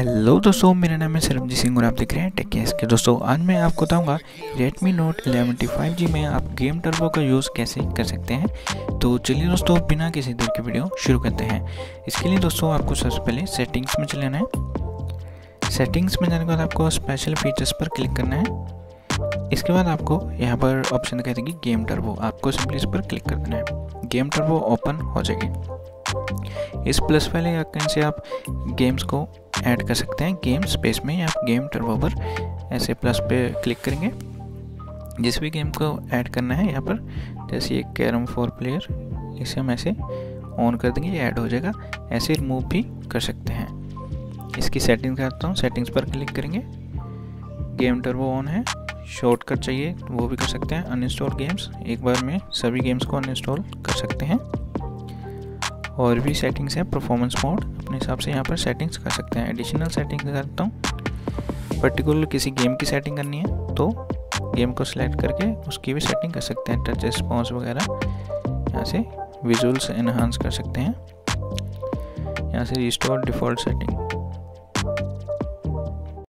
Hello दोस्तों, मेरा नाम है सरमजीत सिंह और आप देख रहे हैं टेक के। दोस्तों, आज मैं आपको बताऊँगा Redmi Note 11 5G में आप गेम टर्बो का यूज़ कैसे कर सकते हैं। तो चलिए दोस्तों, बिना किसी देर की वीडियो शुरू करते हैं। इसके लिए दोस्तों, आपको सबसे पहले सेटिंग्स में चले है। सेटिंग्स में जाने के बाद आपको स्पेशल फीचर्स पर क्लिक करना है। इसके बाद आपको यहाँ पर ऑप्शन दिखाई देगी गेम टर्बो आपको सिंपली इस पर क्लिक कर देना है। गेम टर्बो ओपन हो जाएगी। इस प्लस वाले आइकन से आप गेम्स को ऐड कर सकते हैं गेम स्पेस में आप गेम टर्बो पर। ऐसे प्लस पे क्लिक करेंगे। जिस भी गेम को ऐड करना है यहाँ पर, जैसे ये कैरम फोर प्लेयर, इसे हम ऐसे ऑन कर देंगे ऐड हो जाएगा। ऐसे रिमूव भी कर सकते हैं। इसकी सेटिंग करता हूँ। सेटिंग्स पर क्लिक करेंगे। गेम टर्बो ऑन है। शॉर्टकट चाहिए, वो भी कर सकते हैं। Uninstall games. एक बार में सभी गेम्स को अनइंस्टॉल कर सकते हैं। और भी सेटिंग्स हैं परफॉर्मेंस मोड अपने हिसाब से यहाँ पर सेटिंग्स कर सकते हैं। एडिशनल सेटिंग सकता हूँ। पर्टिकुलर किसी गेम की सेटिंग करनी है तो गेम को सिलेक्ट करके उसकी भी सेटिंग कर सकते हैं। टच रिस्पॉन्स वगैरह, यहाँ से विजुअल्स इन्हांस कर सकते हैं। यहाँ से रिस्टोर डिफ़ॉल्ट सेटिंग